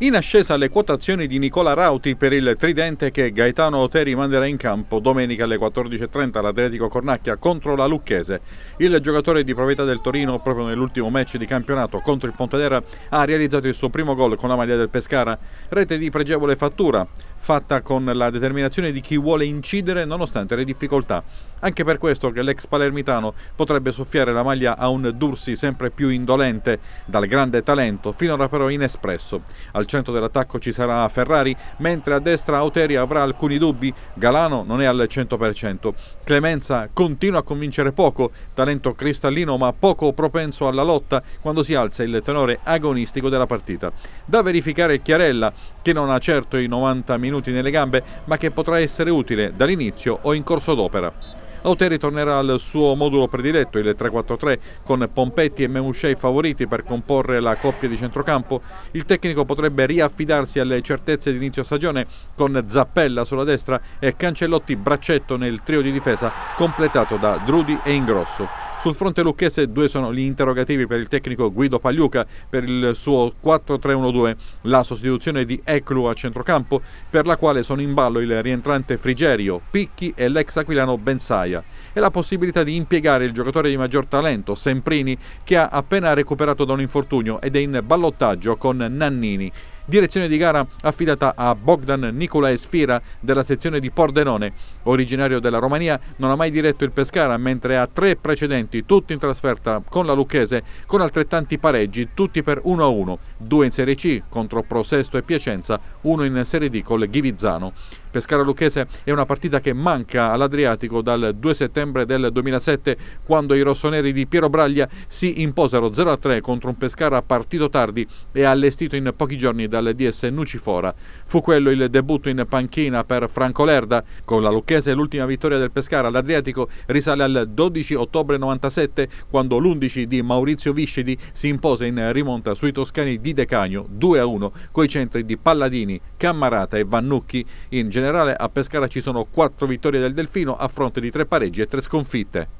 In ascesa le quotazioni di Nicola Rauti per il tridente che Gaetano Oteri manderà in campo domenica alle 14.30 all'Atletico Cornacchia contro la Lucchese. Il giocatore di proprietà del Torino, proprio nell'ultimo match di campionato contro il Pontedera, ha realizzato il suo primo gol con la maglia del Pescara. Rete di pregevole fattura, fatta con la determinazione di chi vuole incidere nonostante le difficoltà. Anche per questo che l'ex palermitano potrebbe soffiare la maglia a un Dursi sempre più indolente, dal grande talento, finora però inespresso. Al centro dell'attacco ci sarà Ferrari, mentre a destra Auteri avrà alcuni dubbi, Galano non è al 100%, Clemenza continua a convincere poco, talento cristallino ma poco propenso alla lotta quando si alza il tenore agonistico della partita. Da verificare Chiarella, che non ha certo i 90 minuti nelle gambe, ma che potrà essere utile dall'inizio o in corso d'opera. Auteri tornerà al suo modulo prediletto, il 3-4-3, con Pompetti e Memuscei favoriti per comporre la coppia di centrocampo. Il tecnico potrebbe riaffidarsi alle certezze di inizio stagione con Zappella sulla destra e Cancellotti braccetto nel trio di difesa completato da Drudi e Ingrosso. Sul fronte lucchese due sono gli interrogativi per il tecnico Guido Pagliuca per il suo 4-3-1-2, la sostituzione di Eclu a centrocampo per la quale sono in ballo il rientrante Frigerio, Picchi e l'ex aquilano Bensaia e la possibilità di impiegare il giocatore di maggior talento Semprini che ha appena recuperato da un infortunio ed è in ballottaggio con Nannini. Direzione di gara affidata a Bogdan Nicolae Sfira della sezione di Pordenone. Originario della Romania, non ha mai diretto il Pescara, mentre ha tre precedenti, tutti in trasferta con la Lucchese, con altrettanti pareggi, tutti per 1-1. Due in Serie C contro Pro Sesto e Piacenza, uno in Serie D col Ghivizzano. Pescara Lucchese è una partita che manca all'Adriatico dal 2 settembre del 2007 quando i rossoneri di Piero Braglia si imposero 0-3 contro un Pescara partito tardi e allestito in pochi giorni dal DS Nucifora. Fu quello il debutto in panchina per Franco Lerda. Con la Lucchese l'ultima vittoria del Pescara all'Adriatico risale al 12 ottobre 97 quando l'11 di Maurizio Viscidi si impose in rimonta sui toscani di Decagno 2-1 coi centri di Palladini, Cammarata e Vannucchi in generale a Pescara ci sono quattro vittorie del Delfino a fronte di tre pareggi e tre sconfitte.